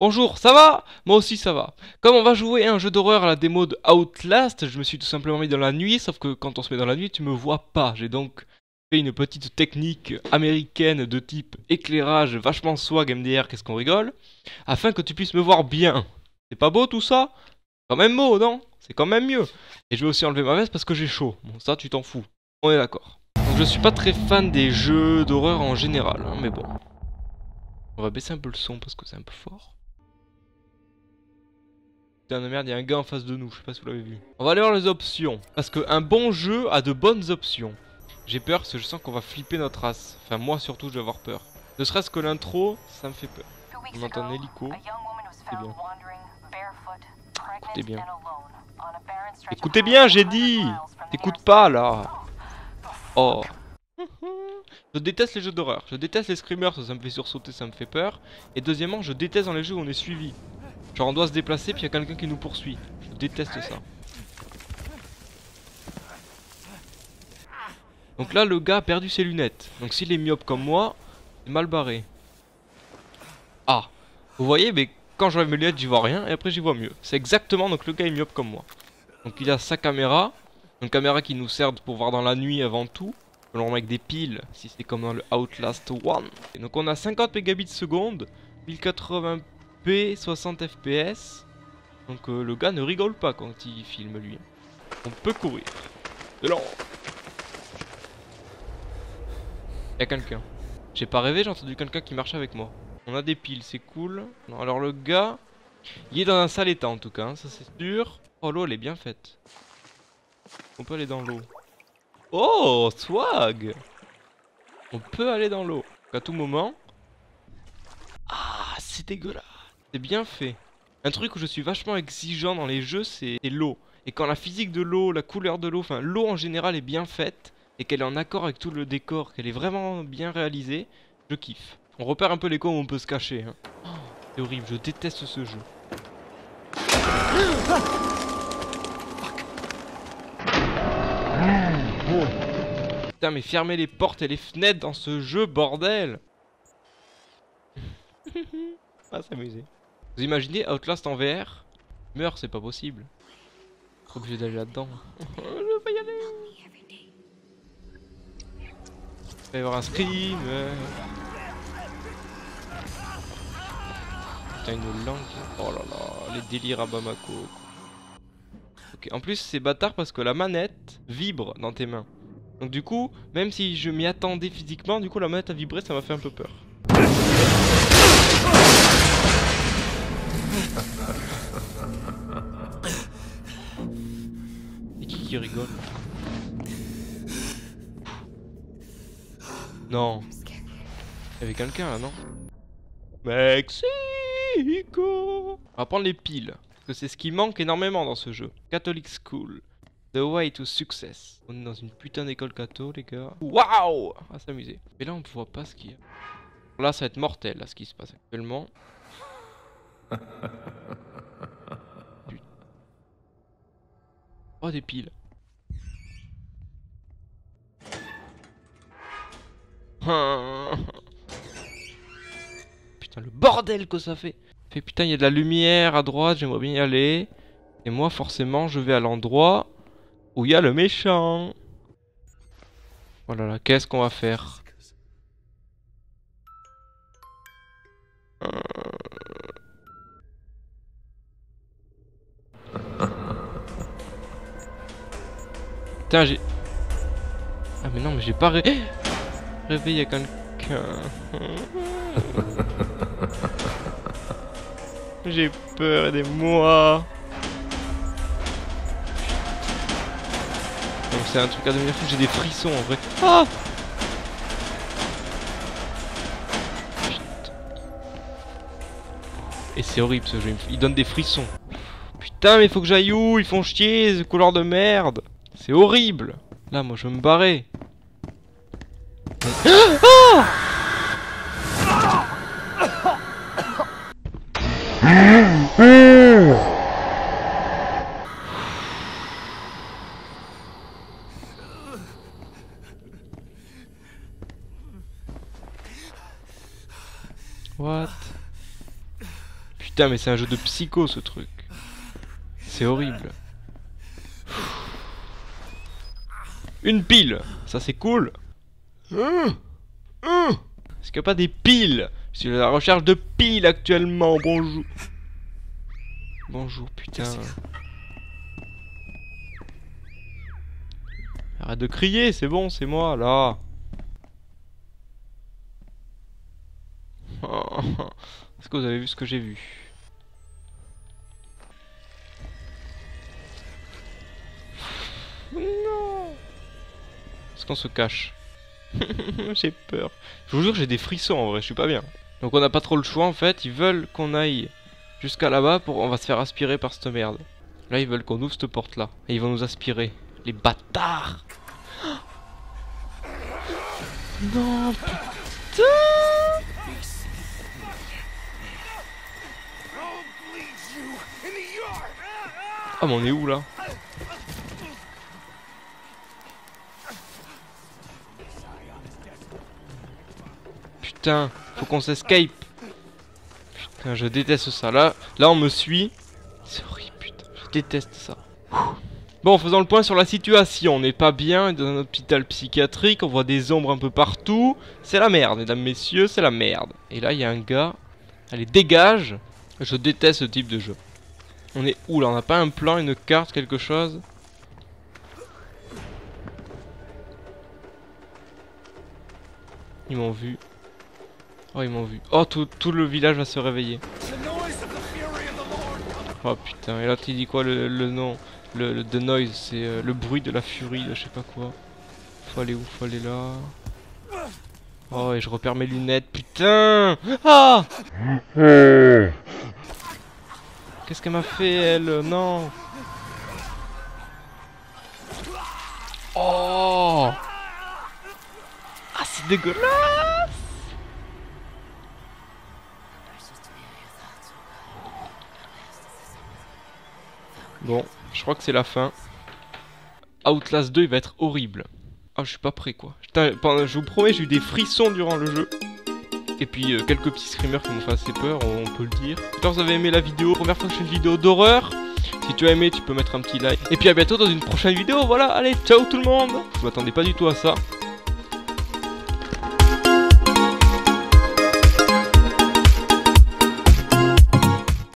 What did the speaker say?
Bonjour, ça va? Moi aussi ça va. Comme on va jouer un jeu d'horreur à la démo de Outlast, je me suis tout simplement mis dans la nuit, sauf que quand on se met dans la nuit, tu me vois pas. J'ai donc fait une petite technique américaine de type éclairage vachement swag MDR, qu'est-ce qu'on rigole, afin que tu puisses me voir bien. C'est pas beau tout ça? Quand même beau, non? C'est quand même mieux. Et je vais aussi enlever ma veste parce que j'ai chaud. Bon, ça tu t'en fous. On est d'accord. Donc je suis pas très fan des jeux d'horreur en général, hein, mais bon. On va baisser un peu le son parce que c'est un peu fort. Putain de merde, il y a un gars en face de nous, je sais pas si vous l'avez vu. On va aller voir les options. Parce qu'un bon jeu a de bonnes options. J'ai peur parce que je sens qu'on va flipper notre race. Enfin, moi surtout, je vais avoir peur. Ne serait-ce que l'intro, ça me fait peur. On entend un hélico. C'est bien. Écoutez bien. Écoutez bien, j'ai dit T'écoutes pas, là Oh Je déteste les jeux d'horreur. Je déteste les screamers, ça, me fait sursauter, ça me fait peur. Et deuxièmement, je déteste dans les jeux où on est suivi. Genre on doit se déplacer puis il y a quelqu'un qui nous poursuit. Je déteste ça. Donc là le gars a perdu ses lunettes. Donc s'il est myope comme moi, c'est mal barré. Ah Vous voyez mais quand j'enlève mes lunettes j'y vois rien et après j'y vois mieux. C'est exactement donc le gars est myope comme moi. Donc il a sa caméra. Une caméra qui nous sert pour voir dans la nuit avant tout. On avec des piles si c'est comme dans le Outlast 1. Et donc on a 50 mégabits seconde, 1080 60 fps. Donc euh, le gars ne rigole pas quand il filme lui. On peut courir. C'est lent. Y'a quelqu'un. J'ai pas rêvé, j'ai entendu quelqu'un qui marchait avec moi. On a des piles, c'est cool. Alors le gars, il est dans un sale état en tout cas, hein, ça c'est sûr. Oh l'eau elle est bien faite. On peut aller dans l'eau. Oh, swag On peut aller dans l'eau. À tout moment. Ah, c'est dégueulasse. C'est bien fait. Un truc où je suis vachement exigeant dans les jeux, c'est l'eau. Et quand la physique de l'eau, la couleur de l'eau, enfin l'eau en général est bien faite, et qu'elle est en accord avec tout le décor, qu'elle est vraiment bien réalisée, je kiffe. On repère un peu les coins où on peut se cacher. Hein. Oh, c'est horrible, je déteste ce jeu. Putain mais fermez les portes et les fenêtres dans ce jeu, bordel Ah s'amuser. Vous imaginez Outlast en VR Meurs, c'est pas possible. Obligé d'aller là-dedans. Je veux pas y aller. Il va y avoir un scream. Putain, une langue. Oh là là, les délires à Bamako. Ok, en plus c'est bâtard parce que la manette vibre dans tes mains. Donc du coup, même si je m'y attendais physiquement, du coup la manette a vibré, ça m'a fait un peu peur. Et qui qui rigole Non. Il y avait quelqu'un là, non Mexico On va prendre les piles. Parce que c'est ce qui manque énormément dans ce jeu. Catholic School. The way to success. On est dans une putain d'école catho, les gars. Waouh On va s'amuser. Mais là, on ne voit pas ce qu'il y a. Là, ça va être mortel, là, ce qui se passe actuellement. Oh, des piles. Putain, le bordel que ça fait. Fait putain, il y a de la lumière à droite, j'aimerais bien y aller. Et moi, forcément, je vais à l'endroit où il y a le méchant. Oh là là, qu'est-ce qu'on va faire? Putain, j'ai... Ah mais non, mais j'ai pas ré... réveillé quelqu'un. j'ai peur, aidez-moi. Donc c'est un truc à devenir fou, j'ai des frissons en vrai. Ah Et c'est horrible ce jeu, il donne des frissons. Putain mais faut que j'aille où? Ils font chier, ce couleur de merde c'est horrible Là, moi, je veux me barrer. What? Putain, mais c'est un jeu de psycho ce truc. C'est horrible. Une pile. Ça c'est cool. Est-ce qu'il n'y a pas des piles? Je suis à la recherche de piles actuellement, bonjour. Bonjour, putain. Arrête de crier, c'est bon, c'est moi, là Est-ce que vous avez vu ce que j'ai vu? Non Est-ce qu'on se cache? J'ai peur. Je vous jure, j'ai des frissons en vrai, je suis pas bien. Donc on n'a pas trop le choix en fait, ils veulent qu'on aille jusqu'à là-bas pour... On va se faire aspirer par cette merde. Là, ils veulent qu'on ouvre cette porte là. Et ils vont nous aspirer. Les bâtards Non, putain Ah mais on est où là Putain, faut qu'on s'escape Putain, je déteste ça. Là, là on me suit. C'est horrible, putain. Je déteste ça. Bon, faisant le point sur la situation. On n'est pas bien dans un hôpital psychiatrique. On voit des ombres un peu partout. C'est la merde, mesdames, messieurs, c'est la merde. Et là, il y a un gars. Allez, dégage Je déteste ce type de jeu. On est où là? On n'a pas un plan, une carte, quelque chose? Ils m'ont vu. Oh, ils m'ont vu. Oh, tout, le village va se réveiller. Oh putain, et là tu dis quoi le, nom? Le, Noise, c'est euh, le bruit de la furie, je sais pas quoi. Faut aller où? Faut aller là. Oh, et je repère mes lunettes, putain Ah Qu'est-ce qu'elle m'a fait, elle? Non Oh Ah, c'est dégueulasse Bon, je crois que c'est la fin. Outlast 2, il va être horrible. Ah, je suis pas prêt, quoi. je vous promets, j'ai eu des frissons durant le jeu. Et puis euh, quelques petits screamers qui m'ont fait assez peur, on peut le dire. J'espère que vous avez aimé la vidéo. Première fois que une vidéo d'horreur. Si tu as aimé, tu peux mettre un petit like. Et puis à bientôt dans une prochaine vidéo. Voilà, allez, ciao tout le monde. Je m'attendais pas du tout à ça.